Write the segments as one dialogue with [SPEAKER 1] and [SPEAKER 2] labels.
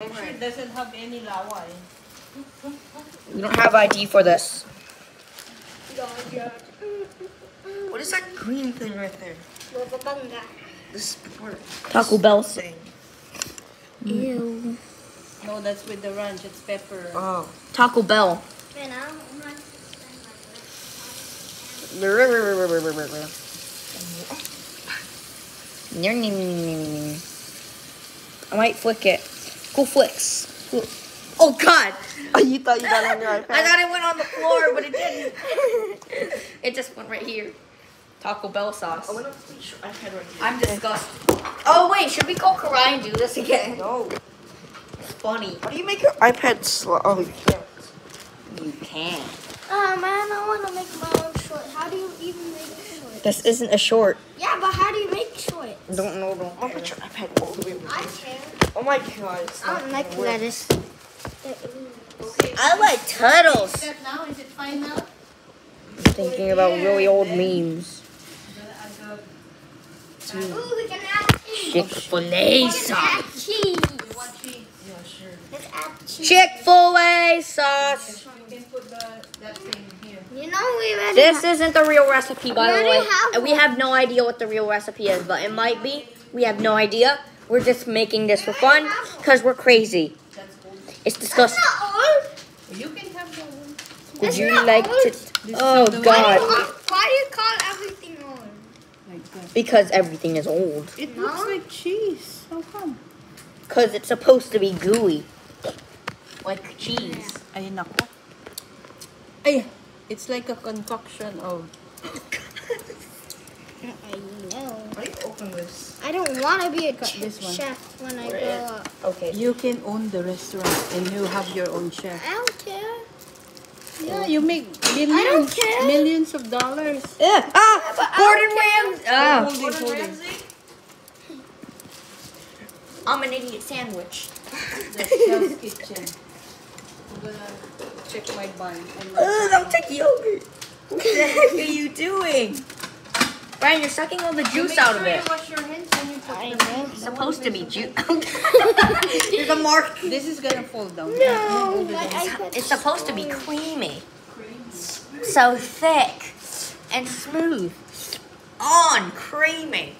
[SPEAKER 1] It doesn't have any lawa eh.
[SPEAKER 2] We don't have ID for this.
[SPEAKER 3] What is that green thing right there? This part.
[SPEAKER 2] Taco Bell.
[SPEAKER 3] thing.
[SPEAKER 4] Ew.
[SPEAKER 1] No, that's with the ranch. It's pepper.
[SPEAKER 3] Oh.
[SPEAKER 2] Taco Bell.
[SPEAKER 4] Man, I don't
[SPEAKER 2] I might flick it. Go flicks. Oh God!
[SPEAKER 3] Oh, you thought you got it on your iPad?
[SPEAKER 2] I thought it went on the floor, but it didn't. it just went right here. Taco Bell sauce.
[SPEAKER 3] I want to put your iPad right here.
[SPEAKER 2] I'm disgusted. Oh wait, should we call Karai and do this again?
[SPEAKER 3] No.
[SPEAKER 2] It's funny.
[SPEAKER 3] How do you make your iPad slow? Oh, you can't.
[SPEAKER 2] You can.
[SPEAKER 4] Oh uh, man, I want to make my own short. How do you even make short?
[SPEAKER 2] This isn't a short.
[SPEAKER 4] Yeah, but how do you make short?
[SPEAKER 2] Don't know. Don't.
[SPEAKER 3] I'm gonna put your iPad all the way over
[SPEAKER 4] I can.
[SPEAKER 3] Oh my god.
[SPEAKER 4] I don't like
[SPEAKER 3] gonna work.
[SPEAKER 4] lettuce.
[SPEAKER 1] Okay.
[SPEAKER 2] I like turtles.
[SPEAKER 1] Is that now? Is it fine now?
[SPEAKER 2] Thinking about really old memes.
[SPEAKER 1] Gonna add the-
[SPEAKER 4] Ooh, we can add cheese.
[SPEAKER 2] Chick Fil A
[SPEAKER 4] We can add
[SPEAKER 2] sauce.
[SPEAKER 4] cheese.
[SPEAKER 1] You want cheese?
[SPEAKER 3] Yeah, sure.
[SPEAKER 4] Let's add cheese.
[SPEAKER 2] Chick Fil A sauce.
[SPEAKER 1] You can put the, that thing here.
[SPEAKER 4] You know we already
[SPEAKER 2] This
[SPEAKER 4] have-
[SPEAKER 2] isn't the real recipe, by the way.
[SPEAKER 4] have
[SPEAKER 2] we
[SPEAKER 4] one.
[SPEAKER 2] have no idea what the real recipe is, but it might be. We have no idea. We're just making this for fun because we're crazy.
[SPEAKER 1] That's old.
[SPEAKER 2] It's
[SPEAKER 4] That's
[SPEAKER 2] disgusting.
[SPEAKER 4] not old.
[SPEAKER 1] You can have the one.
[SPEAKER 2] Would
[SPEAKER 4] That's
[SPEAKER 2] you
[SPEAKER 4] not
[SPEAKER 2] like
[SPEAKER 4] old.
[SPEAKER 2] to? Oh
[SPEAKER 1] is the
[SPEAKER 4] Why do,
[SPEAKER 2] God!
[SPEAKER 4] you, why do you call everything old?
[SPEAKER 1] Like.
[SPEAKER 2] Because everything is old.
[SPEAKER 1] It
[SPEAKER 4] No.
[SPEAKER 1] looks like cheese. How come?
[SPEAKER 2] Because it's supposed to be gooey, like cheese.
[SPEAKER 1] Ay, nako. Ay, it's like a concoction of...
[SPEAKER 4] I know.
[SPEAKER 3] How do you open this?
[SPEAKER 4] I don't want to be a
[SPEAKER 1] Cut this one.
[SPEAKER 4] chef when I
[SPEAKER 3] Right.
[SPEAKER 4] grow up.
[SPEAKER 2] Okay.
[SPEAKER 1] You can own the restaurant and you have your own chef.
[SPEAKER 4] I don't care.
[SPEAKER 1] Yeah, you make millions, millions of dollars.
[SPEAKER 2] Yeah. Ah, Gordon Ramsay. Ah,
[SPEAKER 1] Hold it, hold it.
[SPEAKER 2] I'm an idiot sandwich.
[SPEAKER 1] The chef's kitchen. I'm gonna my bun. and my
[SPEAKER 2] Ugh, don't take yogurt. What the heck are you doing? Brian, you're sucking all the juice
[SPEAKER 1] Make
[SPEAKER 2] out
[SPEAKER 1] sure
[SPEAKER 2] of it.
[SPEAKER 1] You wash your hands when you put
[SPEAKER 4] I
[SPEAKER 1] the
[SPEAKER 4] know.
[SPEAKER 2] It's supposed to be juice. There's a mark.
[SPEAKER 1] This is gonna fall down.
[SPEAKER 4] No, my iPad.
[SPEAKER 2] It's supposed to be creamy. So thick and smooth. On creamy.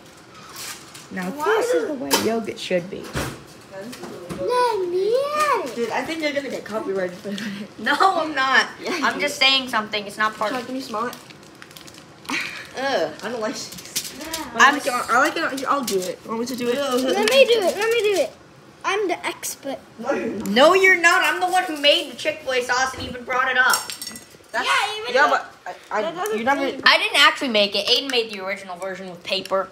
[SPEAKER 2] Now this is the way yogurt should be.
[SPEAKER 3] Dude, I think you're gonna get copyrighted for that.
[SPEAKER 2] No, I'm not.
[SPEAKER 3] Yeah,
[SPEAKER 2] I'm
[SPEAKER 3] you-
[SPEAKER 2] just saying something. It's not part
[SPEAKER 3] Try,
[SPEAKER 2] of.
[SPEAKER 3] can you smell it?
[SPEAKER 2] Ugh.
[SPEAKER 3] I don't like cheese.
[SPEAKER 4] Yeah.
[SPEAKER 3] I like it. I like it. I'll do it. Want me to do it?
[SPEAKER 4] Let me do it. Let me do it. I'm the expert.
[SPEAKER 3] No, you're not.
[SPEAKER 2] No, you're not. I'm the one who made the Chick Fil A sauce and even brought it up.
[SPEAKER 3] That's,
[SPEAKER 4] Yeah, even
[SPEAKER 3] yeah, but I,
[SPEAKER 4] That
[SPEAKER 3] I
[SPEAKER 4] doesn't
[SPEAKER 3] you never
[SPEAKER 2] I didn't actually make it. Adan made the original version with paper.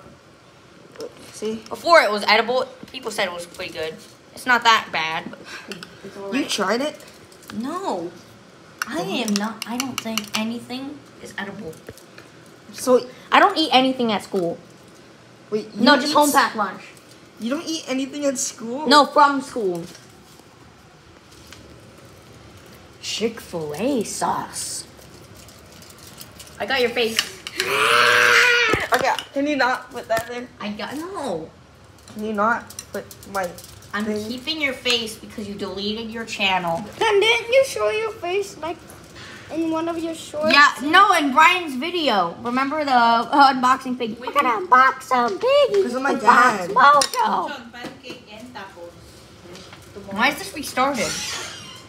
[SPEAKER 3] See.
[SPEAKER 2] Before it was edible, people said it was pretty good. It's not that bad. It's
[SPEAKER 3] You tried it?
[SPEAKER 2] No, I am not. I don't think anything is edible.
[SPEAKER 3] So
[SPEAKER 2] I don't eat anything at school.
[SPEAKER 3] wait. You
[SPEAKER 2] No, just home packed lunch.
[SPEAKER 3] You don't eat anything at school?
[SPEAKER 2] No, from school. Chick Fil A sauce. I got your face.
[SPEAKER 3] Okay. Can you not put that there?
[SPEAKER 2] I got no.
[SPEAKER 3] Can you not put my?
[SPEAKER 2] I'm
[SPEAKER 3] Thing.
[SPEAKER 2] keeping your face because you deleted your channel.
[SPEAKER 4] Then didn't you show your face like in one of your shorts?
[SPEAKER 2] Yeah, no, in Brian's video. Remember the uh, unboxing pig? We're gonna unbox some piggy.
[SPEAKER 3] Because of my dad.
[SPEAKER 2] Mojo.
[SPEAKER 1] John, pancake and tacos.
[SPEAKER 2] Why is this restarted?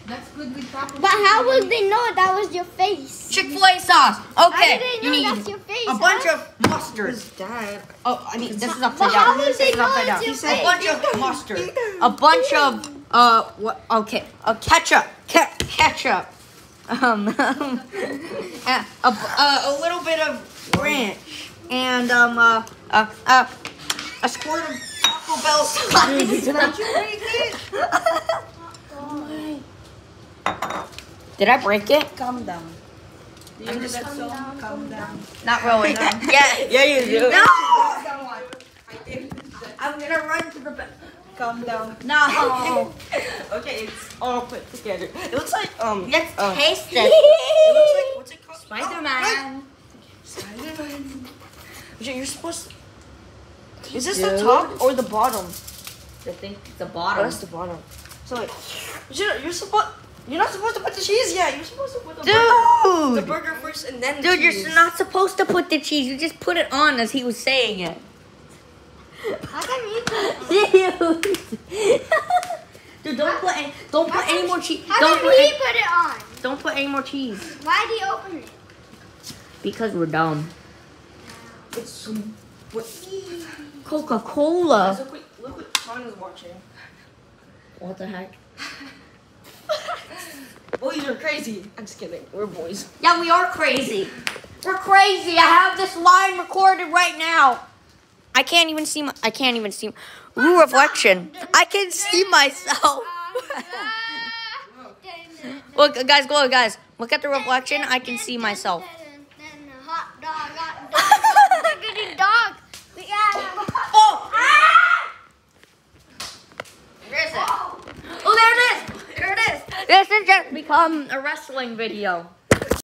[SPEAKER 1] That's good with tacos.
[SPEAKER 4] But how would they know that was your face?
[SPEAKER 2] Chick Fil A sauce.
[SPEAKER 4] How
[SPEAKER 2] Okay,
[SPEAKER 4] did they
[SPEAKER 2] you need
[SPEAKER 4] that's your face?
[SPEAKER 2] a bunch of mustard.
[SPEAKER 3] His dad.
[SPEAKER 2] Oh, I mean, this is
[SPEAKER 4] But
[SPEAKER 2] upside
[SPEAKER 4] how
[SPEAKER 2] down.
[SPEAKER 4] would
[SPEAKER 2] This
[SPEAKER 4] they
[SPEAKER 2] is
[SPEAKER 4] know
[SPEAKER 2] upside
[SPEAKER 4] it's
[SPEAKER 2] down.
[SPEAKER 4] your
[SPEAKER 2] A bunch of mustard. A bunch of uh, what? Okay, a ketchup. Ke- ketchup. Um, a, a, a, a little bit of ranch and um uh, uh, uh a squirt of Taco Bell sauce. Did I break it?
[SPEAKER 1] Calm down. Do you
[SPEAKER 2] I'm just-
[SPEAKER 1] that song? Calm down.
[SPEAKER 2] Not really. yeah.
[SPEAKER 3] Yeah, you do.
[SPEAKER 2] No.
[SPEAKER 1] I did.
[SPEAKER 2] I'm gonna run to the back.
[SPEAKER 1] Calm down.
[SPEAKER 2] No.
[SPEAKER 3] Okay, it's all put together. It looks like um.
[SPEAKER 2] Let's
[SPEAKER 3] uh,
[SPEAKER 2] taste
[SPEAKER 3] It
[SPEAKER 2] it.
[SPEAKER 3] looks like what's it called?
[SPEAKER 2] Spider-Man.
[SPEAKER 3] Spider-Man. You're you're supposed. Is this the top or the bottom?
[SPEAKER 2] I think the
[SPEAKER 3] Oh,
[SPEAKER 2] bottom.
[SPEAKER 3] that's the bottom. So like, you're, you're supposed. You're not supposed to put the cheese yet. You're supposed to put the burger, the burger first and then the cheese.
[SPEAKER 2] Dude,
[SPEAKER 3] cheese.
[SPEAKER 2] you're not supposed to put the cheese. You just put it on as he was saying it.
[SPEAKER 4] How come you put it on?
[SPEAKER 2] Dude. Dude, don't put any, don't put any more cheese.
[SPEAKER 4] How
[SPEAKER 2] Don't put any,
[SPEAKER 4] put it on?
[SPEAKER 2] don't put any more cheese.
[SPEAKER 4] Why did he open it?
[SPEAKER 2] Because we're dumb.
[SPEAKER 3] It's so. What?
[SPEAKER 2] Coca-Cola.
[SPEAKER 3] Look look what Sean is watching.
[SPEAKER 2] What the heck?
[SPEAKER 3] Boys are crazy. I'm just kidding. We're boys.
[SPEAKER 2] Yeah, we are crazy. We're crazy. I have this line recorded right now. I can't even see my, I can't even see Ooh, reflection. I can see myself. Look, guys, go, guys. Look at the reflection. I can see myself.
[SPEAKER 4] Hot dog, hot dog. Diggity dog. We got
[SPEAKER 2] Oh! Where is it? Oh, there it is. There it is. This has just become a wrestling video.